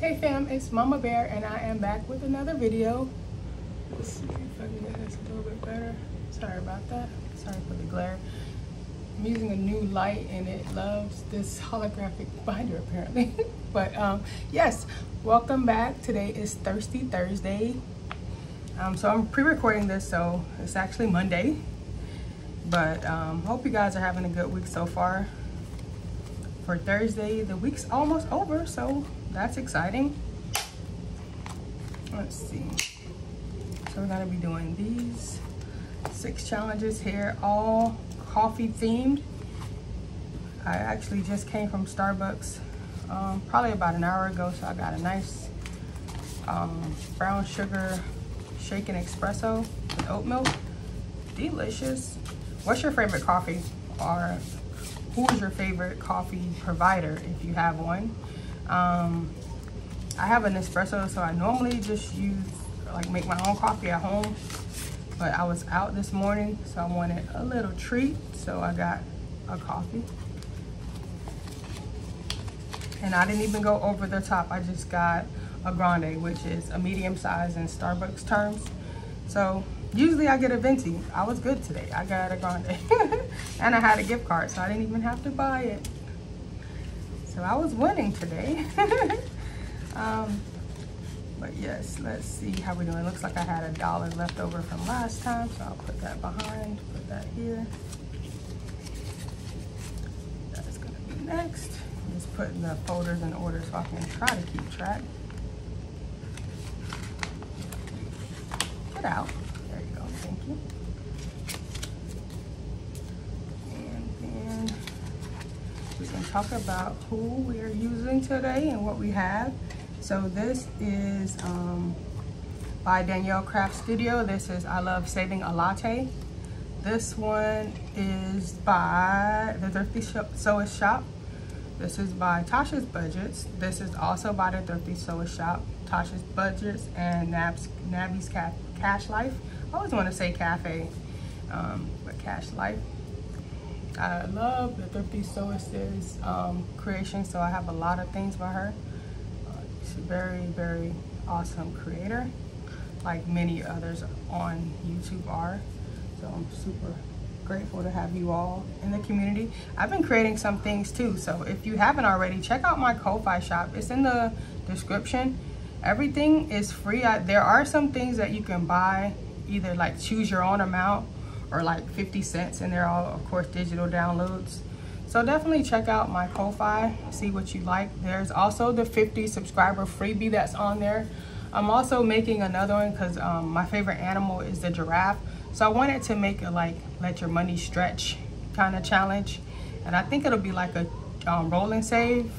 Hey fam, it's Mama Bear and I am back with another video. Let's see if I can get this a little bit better. Sorry about that. Sorry for the glare. I'm using a new light and it loves this holographic binder apparently. but um, yes, welcome back. Today is Thirsty Thursday. Um, so I'm pre-recording this, so it's actually Monday. But um, hope you guys are having a good week so far. For Thursday, the week's almost over, so that's exciting. Let's see. So we're gonna be doing these six challenges here, all coffee themed. I actually just came from Starbucks um, probably about an hour ago, so I got a nice um, brown sugar shaken espresso with oat milk. Delicious. What's your favorite coffee? Or who is your favorite coffee provider if you have one? Um, I have an espresso, so I normally just use, like make my own coffee at home. But I was out this morning, so I wanted a little treat, so I got a coffee. And I didn't even go over the top. I just got a grande, which is a medium size in Starbucks terms. So usually I get a venti. I was good today. I got a grande. and I had a gift card, so I didn't even have to buy it. So I was winning today. um, but yes, let's see how we're doing. Looks like I had a dollar left over from last time, so I'll put that behind, put that here. That's gonna be next. I'm just putting the folders in order so I can try to keep track. Get out. There you go, thank you. And then can talk about who we are using today and what we have. So this is um, by Danielle Craft Studio. This is I Love Saving a Latte. This one is by the Thrifty Sewist Shop. This is by Tasha's Budgets. This is also by the Thrifty Sewist Shop, Tasha's Budgets, and Nab's, Nabby's Cash Life. I always want to say cafe, um, but Cash Life. I love the Thrifty Sewist's um, creation, so I have a lot of things by her. Uh, she's a very, very awesome creator, like many others on YouTube are. So I'm super grateful to have you all in the community. I've been creating some things too, so if you haven't already, check out my Ko-Fi shop. It's in the description. Everything is free. I, there are some things that you can buy, either like choose your own amount or like 50 cents and they're all of course digital downloads. So definitely check out my Ko-Fi, see what you like. There's also the 50 subscriber freebie that's on there. I'm also making another one because um, my favorite animal is the giraffe. So I wanted to make a like let your money stretch kind of challenge. And I think it'll be like a um, roll and save.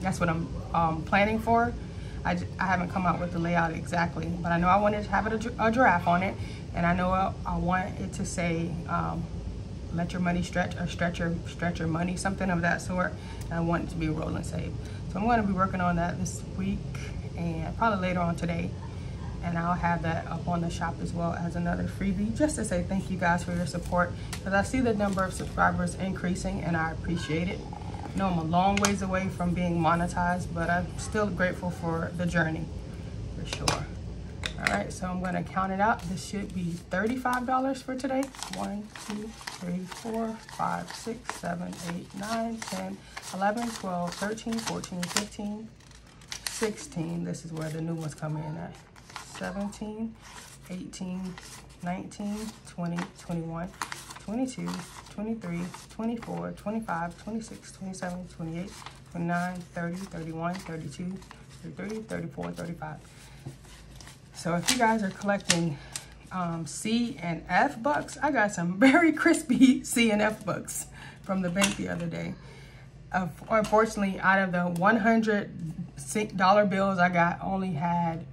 That's what I'm um, planning for. I, I haven't come up with the layout exactly, but I know I wanted to have it a, a giraffe on it. And I know I, I want it to say, um, let your money stretch or stretch your, stretch your money, something of that sort. And I want it to be a roll and save. So I'm gonna be working on that this week and probably later on today and I'll have that up on the shop as well as another freebie just to say thank you guys for your support because I see the number of subscribers increasing and I appreciate it. Know I'm a long ways away from being monetized but I'm still grateful for the journey for sure. All right, so I'm gonna count it out. This should be $35 for today. One, two, three, four, five, six, seven, eight, nine, 10, 11, 12, 13, 14, 15, 16. This is where the new ones come in at. 17, 18, 19, 20, 21, 22, 23, 24, 25, 26, 27, 28, 29, 30, 31, 32, 33, 34, 35. So if you guys are collecting um, C and F bucks, I got some very crispy C and F bucks from the bank the other day. Uh, unfortunately, out of the 100 dollar bills I got, only had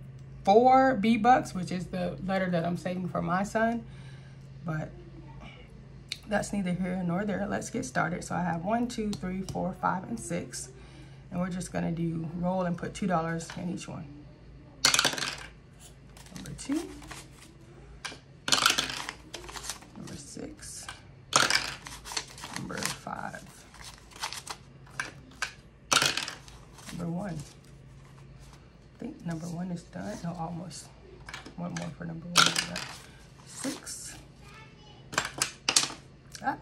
four B bucks, which is the letter that I'm saving for my son. But that's neither here nor there. Let's get started. So I have one, two, three, four, five, and six. And we're just gonna do roll and put $2 in each one. Number two. Number six. Number five. Number one. I think number one is done. No, almost. One more for number one. Six. Ah.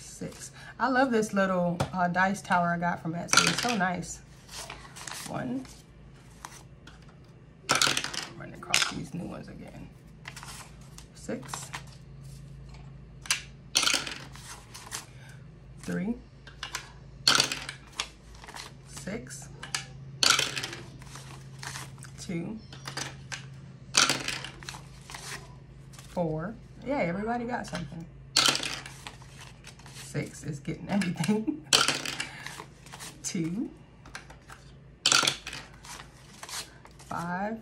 Six. I love this little uh, dice tower I got from Etsy. It's so nice. One. I'm Running across these new ones again. Six. Three. Six. Two. Four. Yeah, everybody got something. Six is getting everything. Two. Five.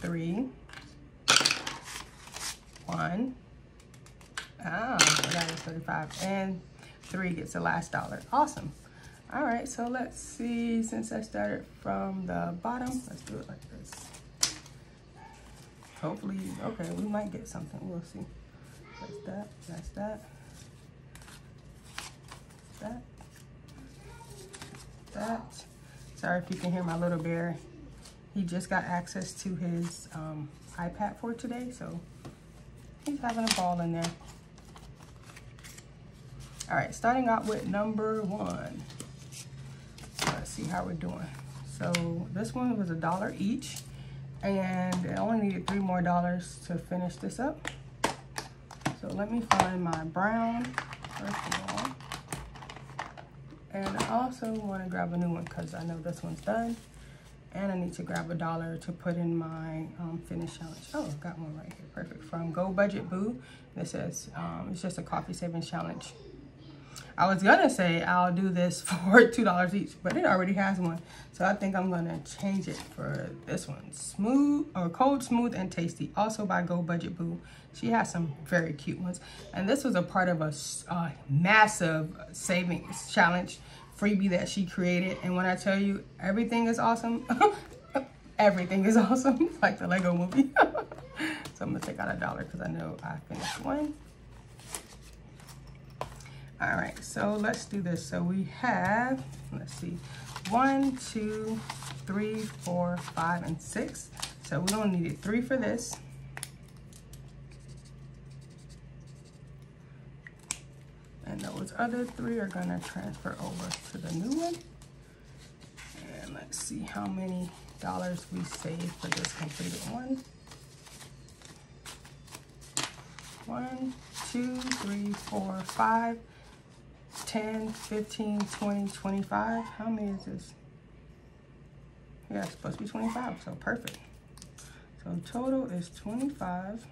Three. One. Ah, that is 35. And three gets the last dollar. Awesome. All right, so let's see, since I started from the bottom, let's do it like this. Hopefully, okay, we might get something. We'll see. That's that. That's that. That. That. Sorry if you can hear my little bear. He just got access to his um, iPad for today, so he's having a ball in there. All right, starting out with number one. Let's see how we're doing. So this one was a dollar each and I only needed three more dollars to finish this up. So let me find my brown first of all. And I also want to grab a new one because I know this one's done. And I need to grab a dollar to put in my um, finish challenge. Oh, got one right here. Perfect. From Go Budget Boo. This says um, it's just a coffee savings challenge. I was gonna say I'll do this for $2 each, but it already has one. So I think I'm gonna change it for this one. Smooth, or Cold, Smooth, and Tasty. Also by Go Budget Boo. She has some very cute ones. And this was a part of a uh, massive savings challenge freebie that she created. And when I tell you everything is awesome, everything is awesome. like the Lego movie. so I'm gonna take out a dollar because I know I finished one. All right, so let's do this. So we have, let's see, one, two, three, four, five, and six. So we only needed three for this. And those other three are gonna transfer over to the new one. And let's see how many dollars we saved for this completed one. One, two, three, four, five. 10, 15, 20, 25. How many is this? Yeah, it's supposed to be 25, so perfect. So total is 25.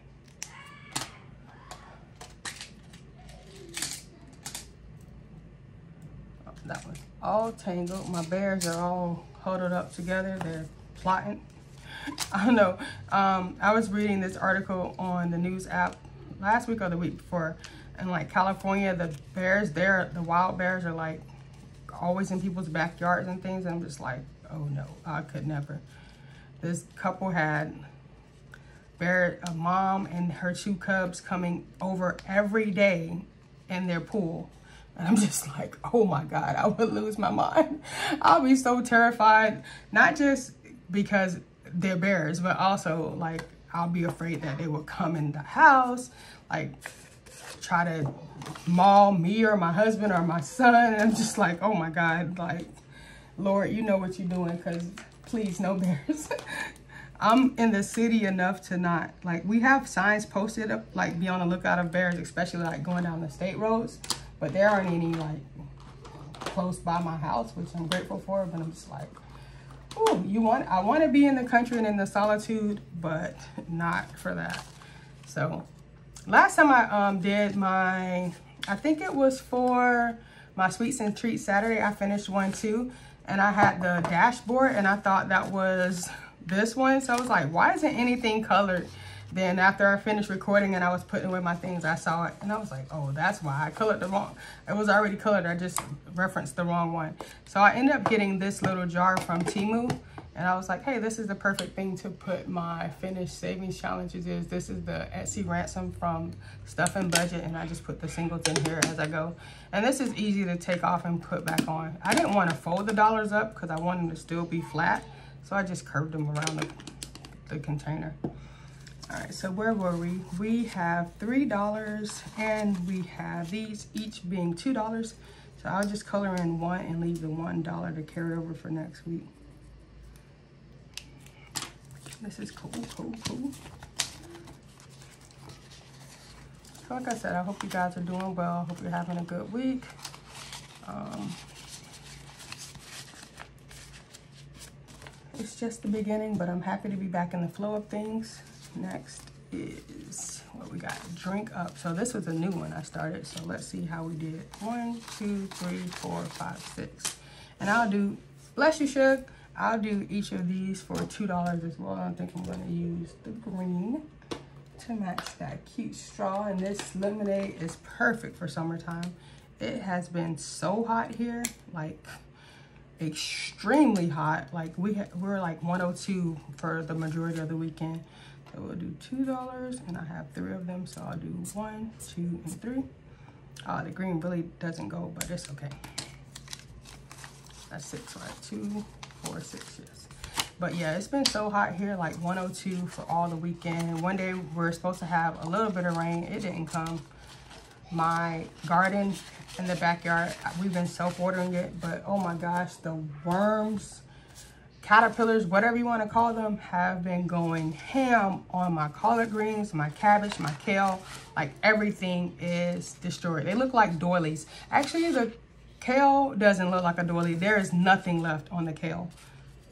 Oh, that was all tangled. My bears are all huddled up together. They're plotting. I don't know. Um, I was reading this article on the news app last week or the week before in like California, the bears there, the wild bears are like always in people's backyards and things. And I'm just like, oh no, I could never. This couple had bear, a mom and her two cubs coming over every day in their pool. And I'm just like, oh my God, I would lose my mind. I'll be so terrified, not just because they're bears, but also like, I'll be afraid that they will come in the house. Like try to maul me or my husband or my son. And I'm just like, oh my God, like, Lord, you know what you're doing because please, no bears. I'm in the city enough to not, like, we have signs posted up, like, be on the lookout of bears, especially, like, going down the state roads. But there aren't any, like, close by my house, which I'm grateful for. But I'm just like, oh, you want, I want to be in the country and in the solitude, but not for that. So last time I um, did my, I think it was for my Sweets and Treats Saturday, I finished one too. And I had the dashboard and I thought that was this one. So I was like, why isn't anything colored? Then after I finished recording and I was putting away my things, I saw it and I was like, oh, that's why I colored the wrong. It was already colored. I just referenced the wrong one. So I ended up getting this little jar from Temu And I was like, hey, this is the perfect thing to put my finished savings challenges is. This is the Etsy ransom from Stuff and Budget. And I just put the singles in here as I go. And this is easy to take off and put back on. I didn't want to fold the dollars up because I wanted them to still be flat. So I just curved them around the, the container. All right, so where were we? We have $3 and we have these each being $2. So I'll just color in one and leave the $1 to carry over for next week. This is cool, cool, cool. So like I said, I hope you guys are doing well. I hope you're having a good week. Um, it's just the beginning, but I'm happy to be back in the flow of things. Next is what we got, drink up. So this was a new one I started, so let's see how we did. One, two, three, four, five, six. And I'll do, bless you, Shug. I'll do each of these for $2 as well. I think I'm gonna use the green to match that cute straw. And this lemonade is perfect for summertime. It has been so hot here, like extremely hot. Like we we're like 102 for the majority of the weekend. So we'll do $2 and I have three of them. So I'll do one, two, and three. Uh, the green really doesn't go, but it's okay. That's six, right? Two, four, six, yes. But yeah, it's been so hot here, like 102 for all the weekend. One day we we're supposed to have a little bit of rain. It didn't come. My garden in the backyard, we've been self-watering it, but oh my gosh, the worms, caterpillars, whatever you want to call them, have been going ham on my collard greens, my cabbage, my kale. Like everything is destroyed. They look like doilies. Actually, the Kale doesn't look like a doily. There is nothing left on the kale.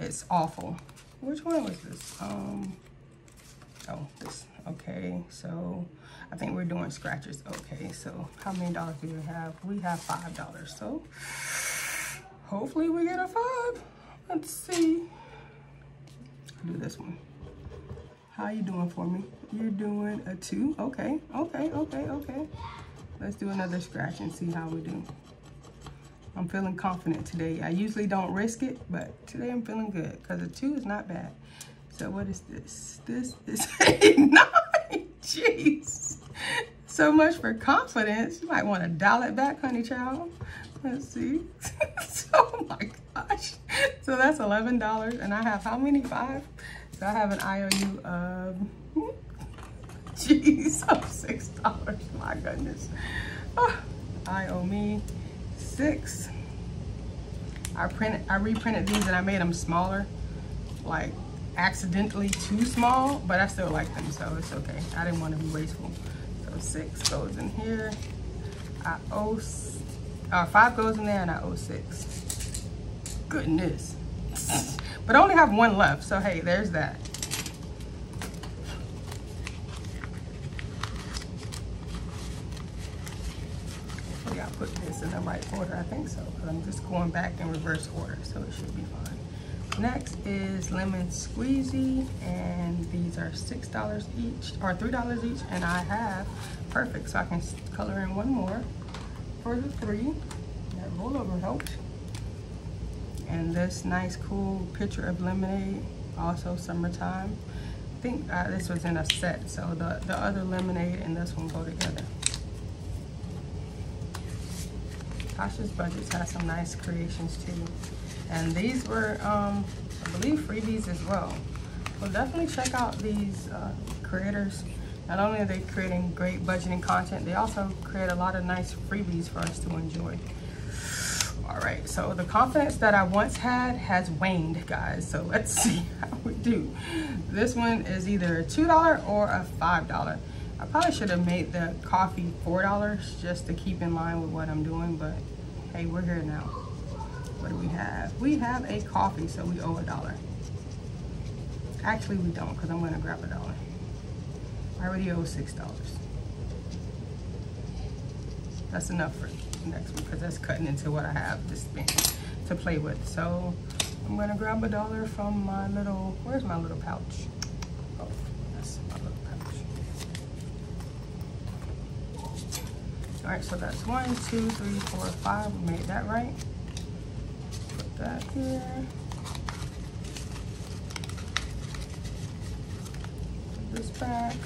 It's awful. Which one was this? Um, oh, this. Okay, so I think we're doing scratches. Okay, so how many dollars do we have? We have five dollars. So hopefully we get a five. Let's see. do this one. How you doing for me? You're doing a two. Okay, okay, okay, okay. Let's do another scratch and see how we do. I'm feeling confident today. I usually don't risk it, but today I'm feeling good because a two is not bad. So what is this? This is a nine. Jeez. So much for confidence. You might want to dial it back, honey child. Let's see. oh my gosh. So that's $11 and I have how many? Five? So I have an IOU of, jeez, of $6. My goodness. Oh, I owe me six. I printed, I reprinted these and I made them smaller, like accidentally too small, but I still like them, so it's okay. I didn't want to be wasteful. So six goes in here. I owe, uh, five goes in there and I owe six. Goodness. but I only have one left, so hey, there's that. put this in the right order. I think so, I'm just going back in reverse order, so it should be fine. Next is lemon squeezy, and these are $6 each, or $3 each, and I have, perfect, so I can color in one more for the three. That rollover helped. And this nice, cool picture of lemonade, also summertime. I think uh, this was in a set, so the, the other lemonade and this one go together. Tasha's Budgets has some nice creations too. And these were, um, I believe, freebies as well. So definitely check out these uh, creators. Not only are they creating great budgeting content, they also create a lot of nice freebies for us to enjoy. All right, so the confidence that I once had has waned, guys. So let's see how we do. This one is either a $2 or a $5. I probably should have made the coffee $4 just to keep in line with what I'm doing, but hey, we're here now. What do we have? We have a coffee, so we owe a dollar. Actually, we don't, because I'm gonna grab a dollar. I already owe $6. That's enough for next week, because that's cutting into what I have to spend, to play with. So I'm gonna grab a dollar from my little, where's my little pouch? All right, so that's one, two, three, four, five. We made that right. Put that here. Put this back.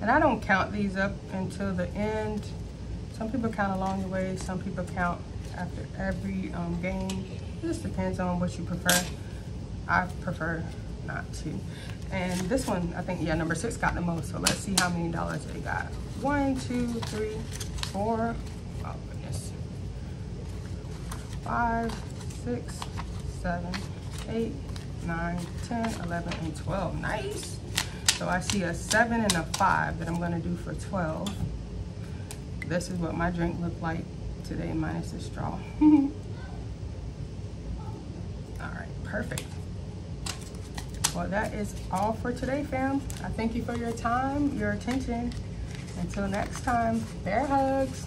And I don't count these up until the end. Some people count along the way. Some people count after every um, game. It just depends on what you prefer. I prefer not to. And this one, I think, yeah, number six got the most. So let's see how many dollars they got. One, two, three, four, oh goodness. Five, six, seven, eight, nine, 10, 11, and 12. Nice. So I see a seven and a five that I'm gonna do for 12. This is what my drink looked like today minus the straw. All right, perfect. Well, that is all for today, fam. I thank you for your time, your attention. Until next time, bear hugs.